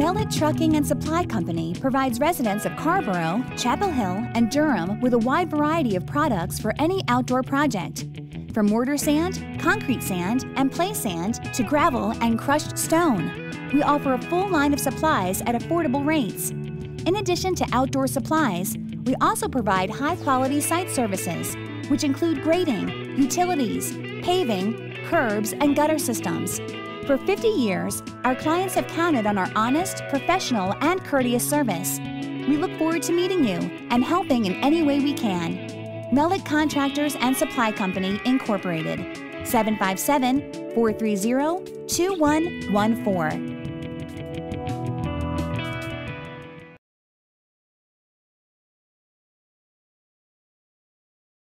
Mellott Trucking and Supply Company provides residents of Carrboro, Chapel Hill, and Durham with a wide variety of products for any outdoor project. From mortar sand, concrete sand, and play sand to gravel and crushed stone, we offer a full line of supplies at affordable rates. In addition to outdoor supplies, we also provide high quality site services, which include grading, utilities, paving, curbs, and gutter systems. For 50 years, our clients have counted on our honest, professional, and courteous service. We look forward to meeting you and helping in any way we can. Mellott Contractors and Supply Company, Incorporated, 757 430 2114.